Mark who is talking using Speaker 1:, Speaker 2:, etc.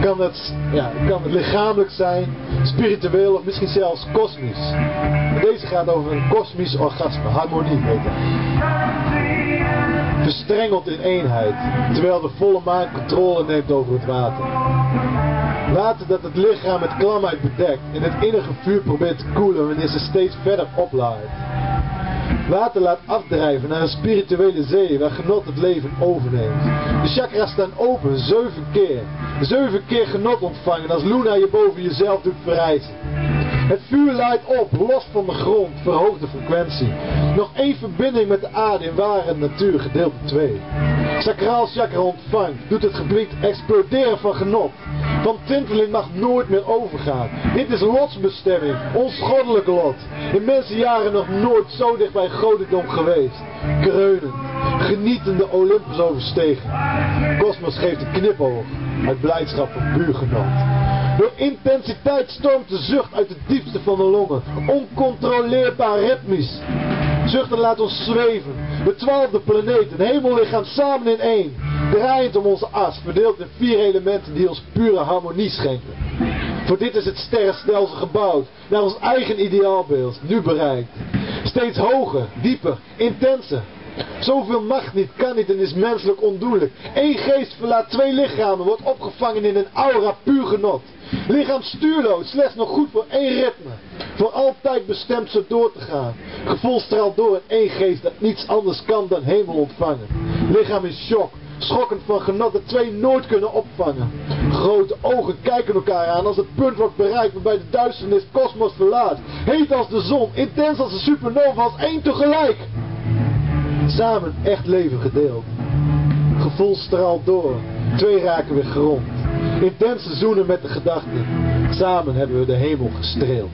Speaker 1: kan het, ja, kan het lichamelijk zijn, spiritueel of misschien zelfs kosmisch. Deze gaat over een kosmisch orgasme, harmonie heet. Verstrengeld in eenheid, terwijl de volle maan controle neemt over het water. Water dat het lichaam met klamheid bedekt en het innige vuur probeert te koelen wanneer ze steeds verder oplaait. Water laat afdrijven naar een spirituele zee waar genot het leven overneemt. De chakras staan open, zeven keer. Zeven keer genot ontvangen als Luna je boven jezelf doet verrijzen. Het vuur laait op, los van de grond, verhoogt de frequentie. Nog één verbinding met de aarde in ware natuur, gedeelte 2. Sacraal chakra ontvangt, doet het gebied exploderen van genot. Van tinteling mag nooit meer overgaan. Dit is lotsbestemming, ons goddelijk lot. In mensenjaren nog nooit zo dicht bij godendom geweest. Kreunend, genietende Olympus overstegen. Kosmos geeft een knipoog, uit blijdschap van puur genot. Door intensiteit stormt de zucht uit het diepste van de longen. Oncontroleerbaar ritmisch. Zuchten laat ons zweven. De twaalfde planeet, een hemellichaam samen in één. Draaiend om onze as, verdeeld in vier elementen die ons pure harmonie schenken. Voor dit is het sterrenstelsel gebouwd, naar ons eigen ideaalbeeld, nu bereikt. Steeds hoger, dieper, intenser. Zoveel mag niet, kan niet en is menselijk ondoenlijk. Eén geest verlaat twee lichamen, wordt opgevangen in een aura puur genot. Lichaam stuurloos, slechts nog goed voor één ritme. Voor altijd bestemd zo door te gaan. Gevoel straalt door in één geest dat niets anders kan dan hemel ontvangen. Lichaam in shock, schokkend van genot twee nooit kunnen opvangen. Grote ogen kijken elkaar aan als het punt wordt bereikt waarbij de duisternis kosmos verlaat. Heet als de zon, intens als een supernova, als één tegelijk. Samen echt leven gedeeld. Gevoel straalt door, twee raken weer grond. Intense zoenen met de gedachten. Samen hebben we de hemel gestreeld.